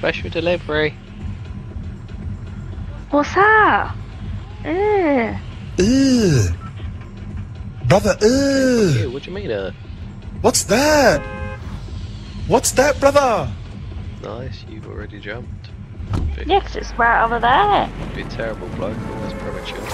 Special delivery. What's that? Ugh. Ugh. Brother, ugh. What do you mean, uh? What's that? What's that, brother? Nice, you've already jumped. Big, Yeah, 'cause it's right over there. be terrible bloke, almost premature.